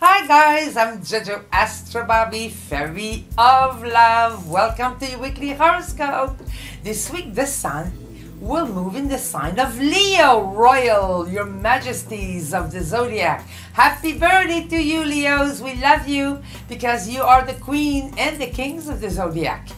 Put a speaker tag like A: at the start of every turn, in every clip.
A: Hi guys, I'm Jojo Astrobabi, Fairy of Love. Welcome to your weekly horoscope. This week, the sun will move in the sign of Leo, Royal, your majesties of the zodiac. Happy birthday to you, Leos. We love you because you are the queen and the kings of the zodiac.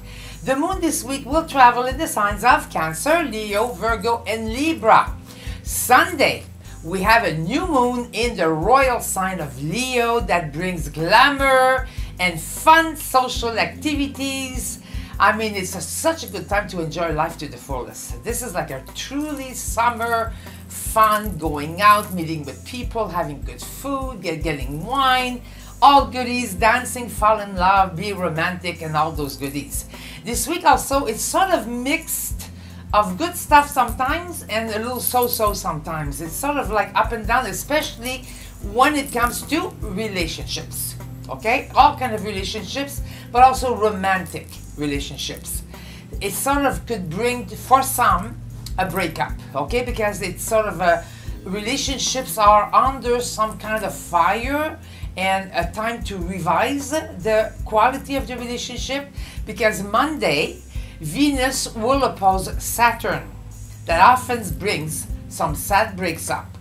A: The moon this week will travel in the signs of Cancer, Leo, Virgo, and Libra. Sunday, we have a new moon in the royal sign of Leo that brings glamour and fun social activities. I mean, it's a, such a good time to enjoy life to the fullest. This is like a truly summer fun, going out, meeting with people, having good food, get, getting wine, all goodies, dancing, fall in love, be romantic, and all those goodies. This week also, it's sort of mixed of good stuff sometimes and a little so-so sometimes. It's sort of like up and down, especially when it comes to relationships. Okay, all kind of relationships, but also romantic relationships. It sort of could bring for some a breakup. Okay, because it's sort of a relationships are under some kind of fire and a time to revise the quality of the relationship because Monday Venus will oppose Saturn. That often brings some sad breaks up,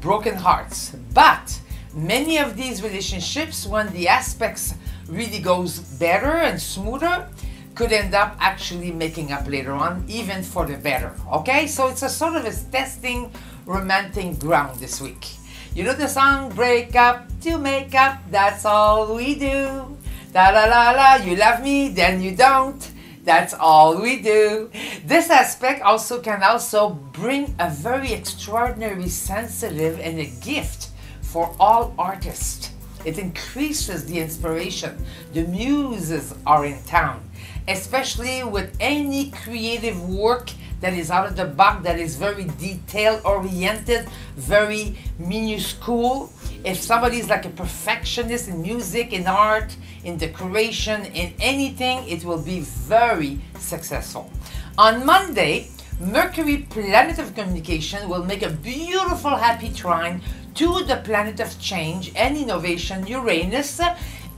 A: broken hearts. But many of these relationships, when the aspects really goes better and smoother, could end up actually making up later on, even for the better. Okay, so it's a sort of a testing romantic ground this week. You know the song "Break Up to Make Up"? That's all we do. Da la la la. You love me, then you don't. That's all we do. This aspect also can also bring a very extraordinary sensitive and a gift for all artists. It increases the inspiration. The muses are in town, especially with any creative work that is out of the box, that is very detail oriented, very minuscule. If somebody is like a perfectionist in music, in art, in decoration, in anything, it will be very successful. On Monday, Mercury, planet of communication, will make a beautiful happy trine to the planet of change and innovation, Uranus,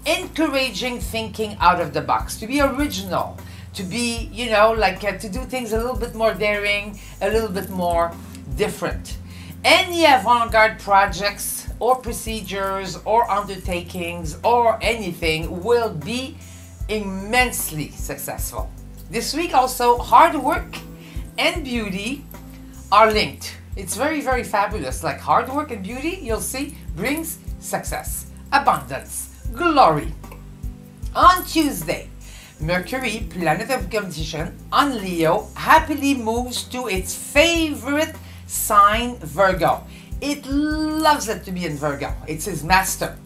A: encouraging thinking out of the box, to be original, to be, you know, like uh, to do things a little bit more daring, a little bit more different. Any avant garde projects or procedures or undertakings or anything will be immensely successful. This week, also, hard work and beauty are linked. It's very, very fabulous. Like hard work and beauty, you'll see, brings success, abundance, glory. On Tuesday, Mercury, planet of competition, on Leo, happily moves to its favorite sign, Virgo. It loves it to be in Virgo. It's his master.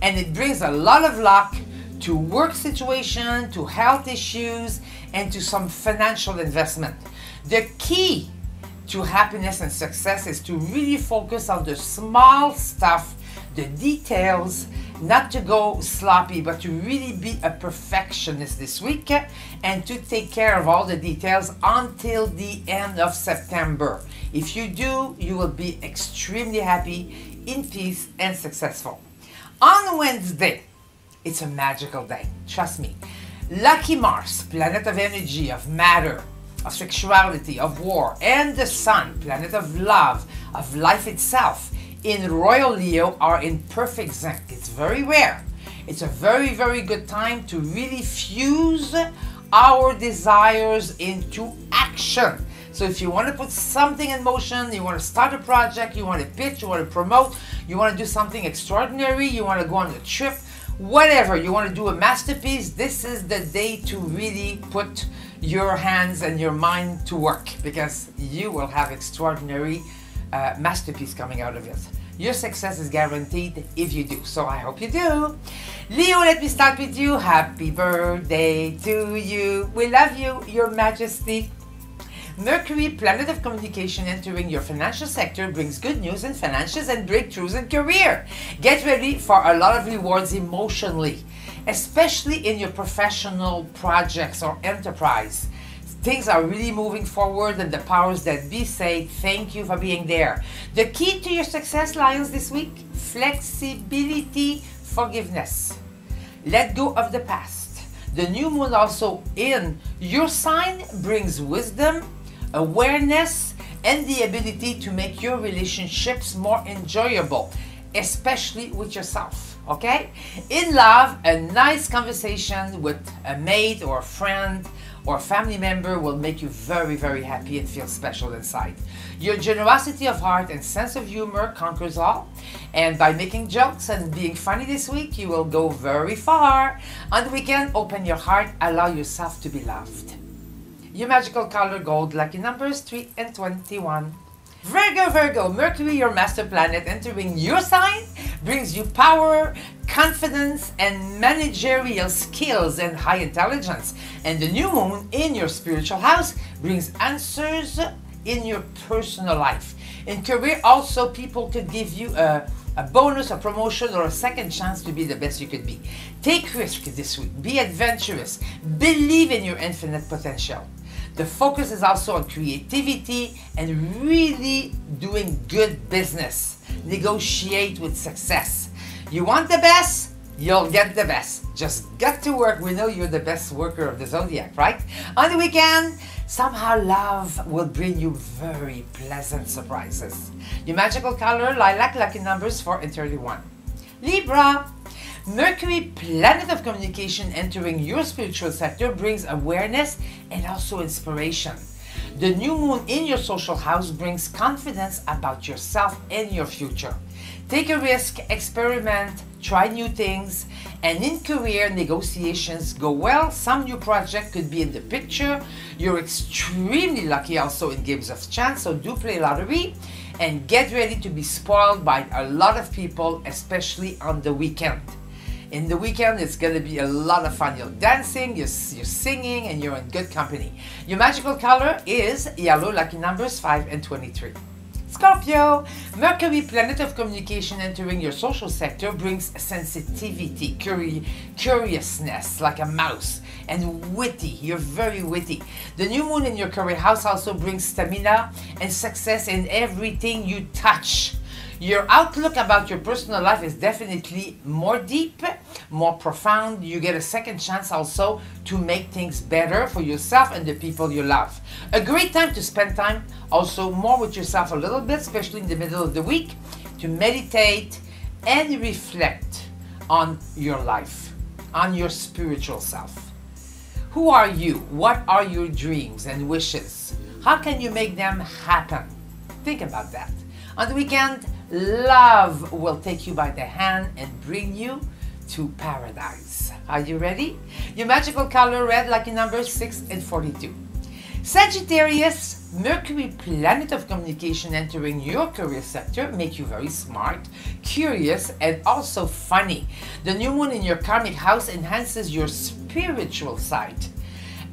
A: And it brings a lot of luck to work situation, to health issues, and to some financial investment. The key to happiness and success is to really focus on the small stuff, the details, not to go sloppy, but to really be a perfectionist this week and to take care of all the details until the end of September. If you do, you will be extremely happy, in peace, and successful. On Wednesday, it's a magical day, trust me. Lucky Mars, planet of energy, of matter, of sexuality, of war, and the Sun, planet of love, of life itself, in Royal Leo are in perfect sync. It's very rare. It's a very, very good time to really fuse our desires into action. So if you want to put something in motion, you want to start a project, you want to pitch, you want to promote, you want to do something extraordinary, you want to go on a trip, whatever, you want to do a masterpiece, this is the day to really put your hands and your mind to work because you will have extraordinary uh, masterpiece coming out of it. Your success is guaranteed if you do. So I hope you do. Leo, let me start with you. Happy birthday to you. We love you, Your Majesty. Mercury, planet of communication, entering your financial sector brings good news in finances and breakthroughs in career. Get ready for a lot of rewards emotionally. especially in your professional projects or enterprise. Things are really moving forward, and the powers that be say thank you for being there. The key to your success, Lions, this week flexibility, forgiveness. Let go of the past. The new moon also in your sign brings wisdom, awareness, and the ability to make your relationships more enjoyable, especially with yourself. Okay? In love, a nice conversation with a mate or a friend or family member will make you very, very happy and feel special inside. Your generosity of heart and sense of humor conquers all. And by making jokes and being funny this week, you will go very far. On the weekend, open your heart, allow yourself to be loved. Your magical color gold, lucky numbers 3 and 21. Virgo, Virgo, Mercury, your master planet, entering your sign brings you power, confidence, and managerial skills and high intelligence. And the new moon in your spiritual house brings answers in your personal life. In career, also, people could give you a, a bonus, a promotion, or a second chance to be the best you could be. Take risk this week, be adventurous, believe in your infinite potential. The focus is also on creativity and really doing good business. Negotiate with success. You want the best? You'll get the best. Just get to work. We know you're the best worker of the zodiac, right? On the weekend, somehow love will bring you very pleasant surprises. Your magical color, lilac, lucky numbers 4 and 31. Libra, Mercury, planet of communication, entering your spiritual sector brings awareness and also inspiration. The new moon in your social house brings confidence about yourself and your future. Take a risk, experiment, try new things, and in career negotiations go well. Some new project could be in the picture. You're extremely lucky also in games of chance, so do play lottery and get ready to be spoiled by a lot of people, especially on the weekend. In the weekend, it's going to be a lot of fun. You're dancing, you're, you're singing, and you're in good company. Your magical color is yellow, lucky numbers 5 and 23. Scorpio, Mercury, planet of communication entering your social sector, brings sensitivity, curi- curiousness, like a mouse, and witty. You're very witty. The new moon in your career house also brings stamina and success in everything you touch. Your outlook about your personal life is definitely more deep, more profound. You get a second chance also to make things better for yourself and the people you love. A great time to spend time also more with yourself a little bit, especially in the middle of the week, to meditate and reflect on your life, on your spiritual self. Who are you? What are your dreams and wishes? How can you make them happen? Think about that. On the weekend, love will take you by the hand and bring you to paradise. Are you ready? Your magical color red, lucky number 6 and 42. Sagittarius, Mercury, planet of communication entering your career sector, make you very smart, curious, and also funny. The new moon in your karmic house enhances your spiritual side.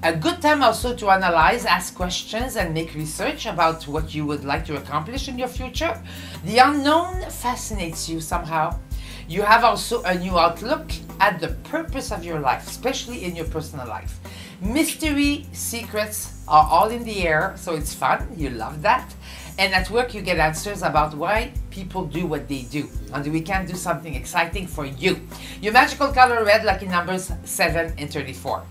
A: A good time also to analyze, ask questions, and make research about what you would like to accomplish in your future. The unknown fascinates you somehow. You have also a new outlook at the purpose of your life, especially in your personal life. Mystery, secrets are all in the air, so it's fun. You love that. And at work, you get answers about why people do what they do. And we can do something exciting for you. Your magical color red, lucky numbers 7 and 34.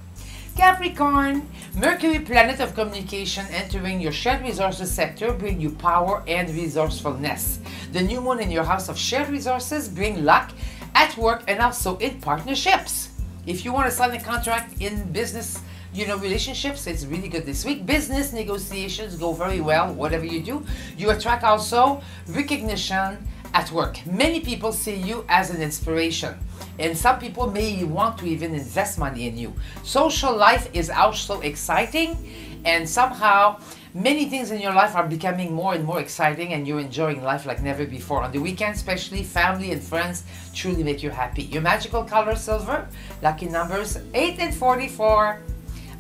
A: Capricorn, Mercury, planet of communication, entering your shared resources sector, bring you power and resourcefulness. The new moon in your house of shared resources bring luck at work and also in partnerships. If you want to sign a contract in business, you know, relationships, it's really good this week. Business negotiations go very well, whatever you do. You attract also recognition at work. Many people see you as an inspiration, and some people may want to even invest money in you. Social life is also exciting, and somehow many things in your life are becoming more and more exciting, and you're enjoying life like never before. On the weekend, especially, family and friends truly make you happy. Your magical color silver, lucky numbers 8 and 44.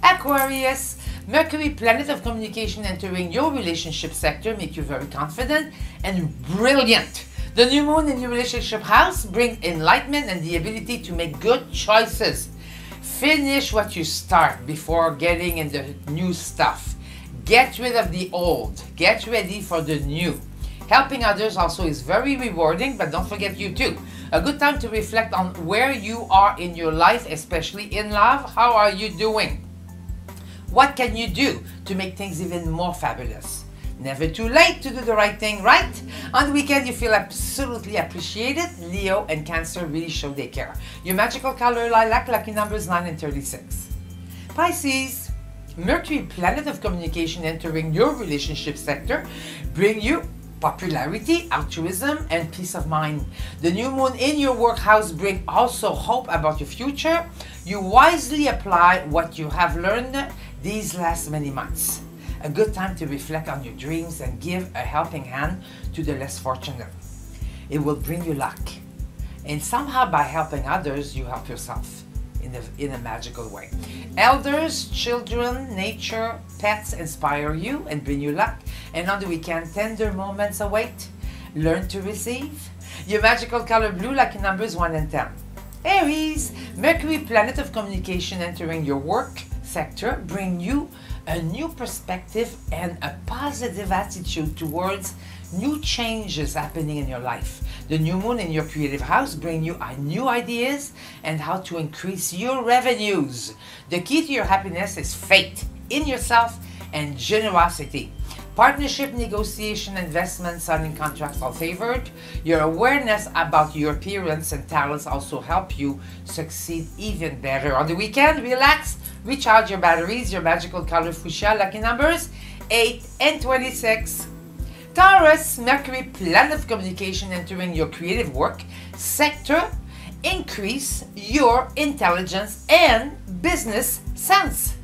A: Aquarius, Mercury, planet of communication, entering your relationship sector, make you very confident and brilliant. The new moon in your relationship house brings enlightenment and the ability to make good choices. Finish what you start before getting into new stuff. Get rid of the old. Get ready for the new. Helping others also is very rewarding, but don't forget you too. A good time to reflect on where you are in your life, especially in love. How are you doing? What can you do to make things even more fabulous? Never too late to do the right thing, right? On the weekend, you feel absolutely appreciated. Leo and Cancer really show they care. Your magical color lilac, lucky numbers 9 and 36. Pisces, Mercury, planet of communication, entering your relationship sector, bring you popularity, altruism, and peace of mind. The new moon in your workhouse bring also hope about your future. You wisely apply what you have learned these last many months. A good time to reflect on your dreams and give a helping hand to the less fortunate. It will bring you luck. And somehow by helping others, you help yourself in a, in a magical way. Elders, children, nature, pets inspire you and bring you luck. And on the weekend, tender moments await. Learn to receive. Your magical color blue, lucky numbers 1 and 10. Aries, Mercury, planet of communication, entering your work sector, bring you a new perspective and a positive attitude towards new changes happening in your life. The new moon in your creative house bring you new ideas and how to increase your revenues. The key to your happiness is faith in yourself and generosity. Partnership, negotiation, investment, signing contracts are favored. Your awareness about your appearance and talents also help you succeed even better. On the weekend, relax, recharge your batteries, your magical color fuchsia, lucky numbers 8 and 26. Taurus, Mercury, planet of communication, entering your creative work sector, increase your intelligence and business sense.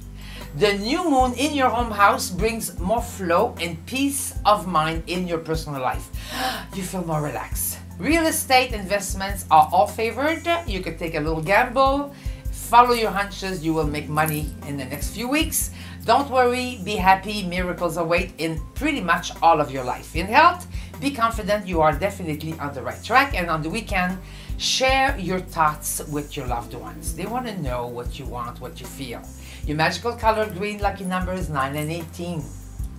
A: The new moon in your home house brings more flow and peace of mind in your personal life. You feel more relaxed. Real estate investments are all favored. You could take a little gamble, follow your hunches, you will make money in the next few weeks. Don't worry, be happy, miracles await in pretty much all of your life. In health, be confident you are definitely on the right track. And on the weekend, share your thoughts with your loved ones. They want to know what you want, what you feel. Your magical color green lucky numbers 9 and 18.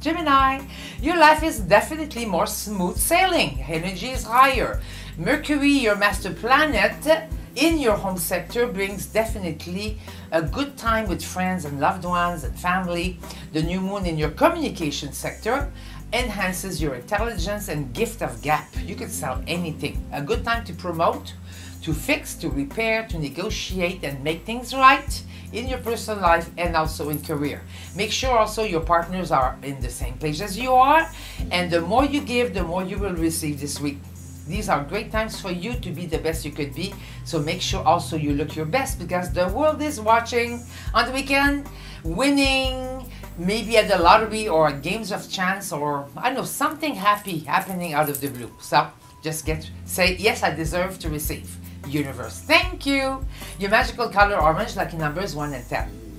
A: Gemini, your life is definitely more smooth sailing. Energy is higher. Mercury, your master planet, in your home sector brings definitely a good time with friends and loved ones and family. The new moon in your communication sector enhances your intelligence and gift of gap. You can sell anything. A good time to promote, to fix, to repair, to negotiate and make things right in your personal life and also in career. Make sure also your partners are in the same place as you are and the more you give, the more you will receive this week. These are great times for you to be the best you could be. So make sure also you look your best because the world is watching on the weekend, winning, maybe at the lottery or games of chance or I don't know, something happy happening out of the blue. So just get say yes, I deserve to receive. Universe, thank you. Your magical color orange, lucky numbers 1 and 10.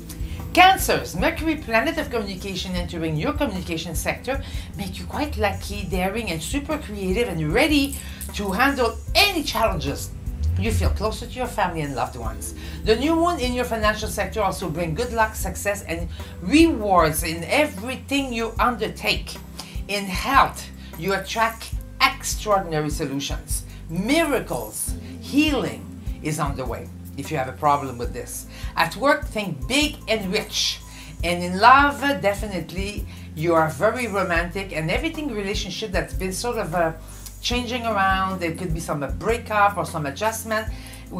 A: Cancers, Mercury, planet of communication, entering your communication sector, make you quite lucky, daring, and super creative and ready to handle any challenges. You feel closer to your family and loved ones. The new moon in your financial sector also bring good luck, success, and rewards in everything you undertake. In health, you attract extraordinary solutions. Miracles, healing is on the way if you have a problem with this. At work, think big and rich. And in love, definitely, you are very romantic and everything relationship that's been sort of uh, changing around, there could be some breakup or some adjustment.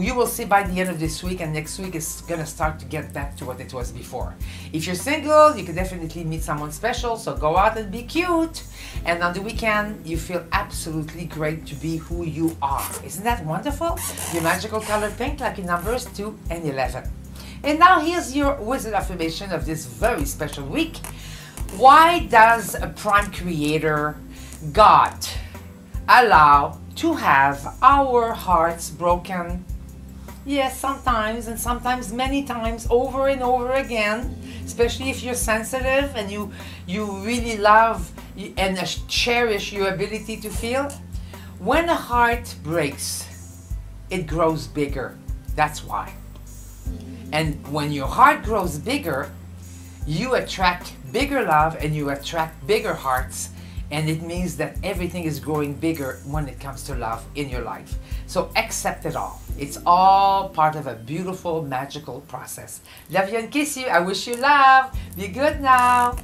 A: You will see by the end of this week and next week it's gonna start to get back to what it was before. If you're single, you could definitely meet someone special, so go out and be cute. And on the weekend, you feel absolutely great to be who you are. Isn't that wonderful? Your magical color pink, lucky numbers 2 and 11. And now here's your wizard affirmation of this very special week. Why does a prime creator, God, allow to have our hearts broken? Yes, sometimes, and sometimes many times, over and over again. Especially if you're sensitive and you you really love and cherish your ability to feel. When a heart breaks, it grows bigger. That's why. And when your heart grows bigger, you attract bigger love and you attract bigger hearts. And it means that everything is growing bigger when it comes to love in your life. So accept it all. It's all part of a beautiful, magical process. Love you and kiss you. I wish you love. Be good now.